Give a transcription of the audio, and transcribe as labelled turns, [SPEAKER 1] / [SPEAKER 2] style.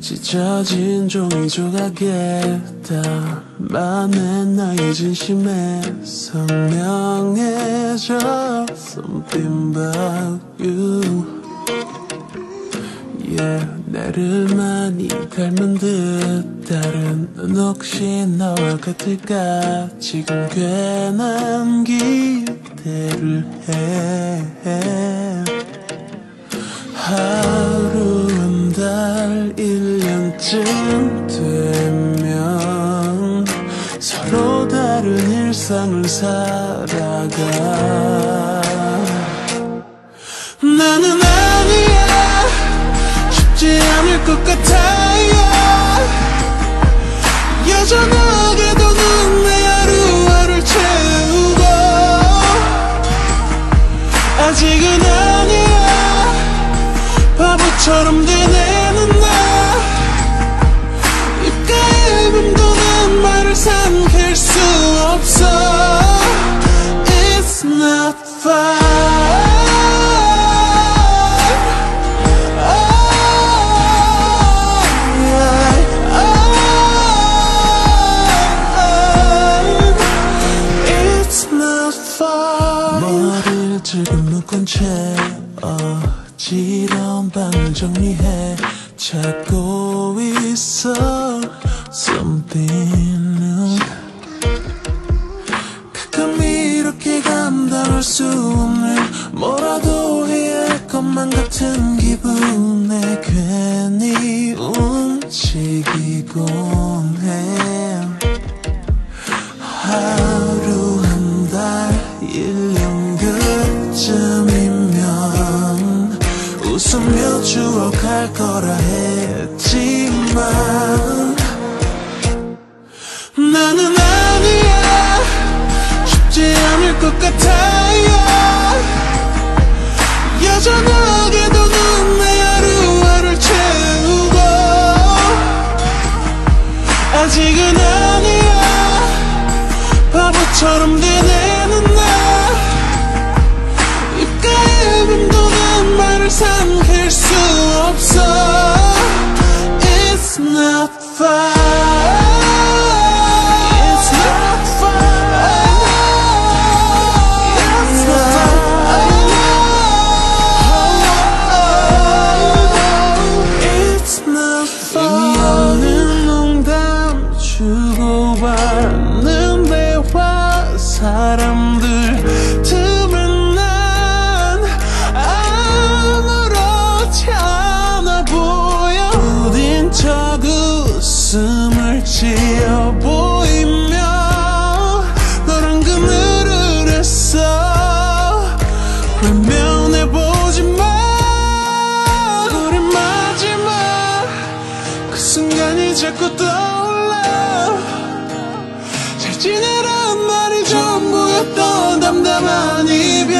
[SPEAKER 1] 찢어진 종이 조각에 담아낸 나의 진심에 선명해져. Something about you. Yeah, 나를 많이 닮은 듯. 다른 넌 혹시 너와 같을까? 지금 괜한 기대를 해. 하루 한 달, 1년쯤 되면 서로 다른 일상을 살아가. 나는 아니야. 쉽지 않을 것 같아요. 여전하 지금 묶은 채 어지러운 방을 정리해. 찾고 있어. Something 것만 같은 기분에 괜히 움직이곤 해 하루 한 달, 1년 그쯤이면 웃으며 추억할 거라 했지만 나는 아니야. 쉽지 않을 것 같아 요여 사람들 틈은 난 아무렇지 않아 보여. 부딘 척 웃음을 지어 보이며 너랑 그늘을 했어. 외면해 보지만 우리 마지막 그 순간이 자꾸 떠올라. 잘 지내란 전부였던 담담한 이별